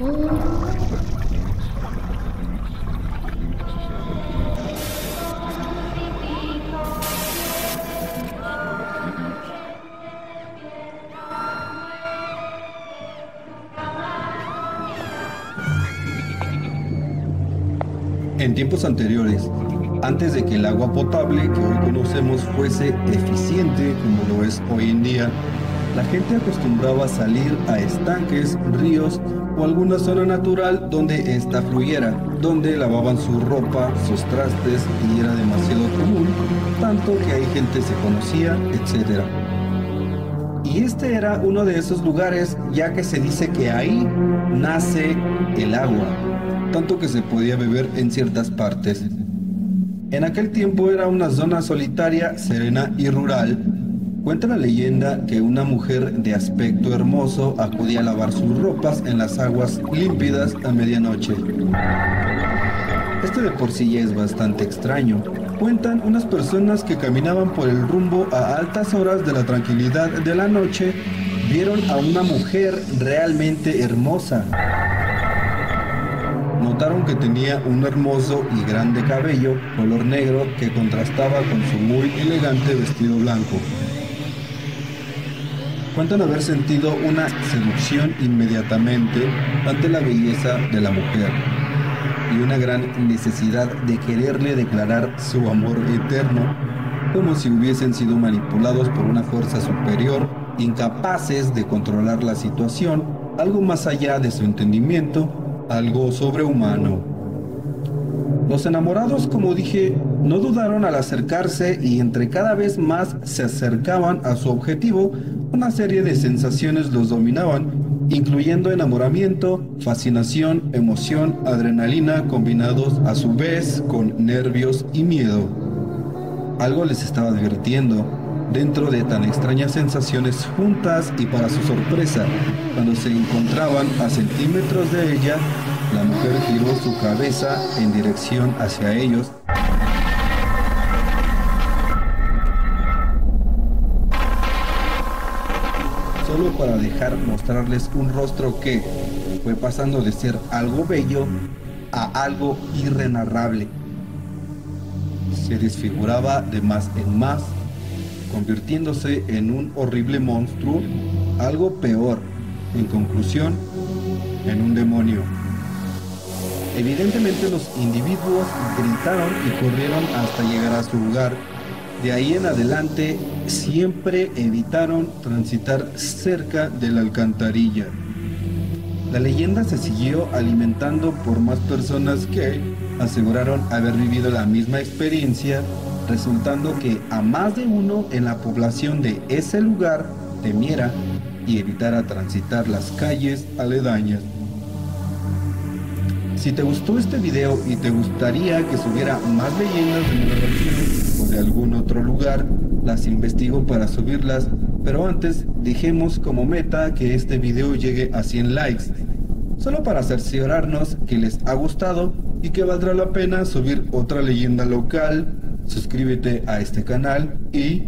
Oh. En tiempos anteriores, antes de que el agua potable que hoy conocemos fuese eficiente como lo es hoy en día, la gente acostumbraba salir a estanques, ríos o alguna zona natural donde ésta fluyera, donde lavaban su ropa, sus trastes y era demasiado común, tanto que ahí gente se conocía, etc. Y este era uno de esos lugares ya que se dice que ahí nace el agua, tanto que se podía beber en ciertas partes. En aquel tiempo era una zona solitaria, serena y rural. Cuenta la leyenda que una mujer de aspecto hermoso acudía a lavar sus ropas en las aguas límpidas a medianoche. Este de por sí ya es bastante extraño. Cuentan unas personas que caminaban por el rumbo a altas horas de la tranquilidad de la noche, vieron a una mujer realmente hermosa notaron que tenía un hermoso y grande cabello color negro que contrastaba con su muy elegante vestido blanco. Cuentan haber sentido una seducción inmediatamente ante la belleza de la mujer y una gran necesidad de quererle declarar su amor eterno, como si hubiesen sido manipulados por una fuerza superior, incapaces de controlar la situación, algo más allá de su entendimiento algo sobrehumano. Los enamorados, como dije, no dudaron al acercarse y entre cada vez más se acercaban a su objetivo, una serie de sensaciones los dominaban, incluyendo enamoramiento, fascinación, emoción, adrenalina, combinados a su vez con nervios y miedo. Algo les estaba advirtiendo, dentro de tan extrañas sensaciones juntas y para su sorpresa, cuando se encontraban a centímetros de ella, la mujer giró su cabeza en dirección hacia ellos. Solo para dejar mostrarles un rostro que fue pasando de ser algo bello a algo irrenarrable. Se desfiguraba de más en más convirtiéndose en un horrible monstruo, algo peor, en conclusión, en un demonio. Evidentemente los individuos gritaron y corrieron hasta llegar a su lugar. De ahí en adelante siempre evitaron transitar cerca de la alcantarilla. La leyenda se siguió alimentando por más personas que aseguraron haber vivido la misma experiencia resultando que a más de uno en la población de ese lugar temiera y evitara transitar las calles aledañas. Si te gustó este video y te gustaría que subiera más leyendas de mi de algún otro lugar, las investigo para subirlas, pero antes dejemos como meta que este video llegue a 100 likes, solo para cerciorarnos que les ha gustado y que valdrá la pena subir otra leyenda local. Suscríbete a este canal y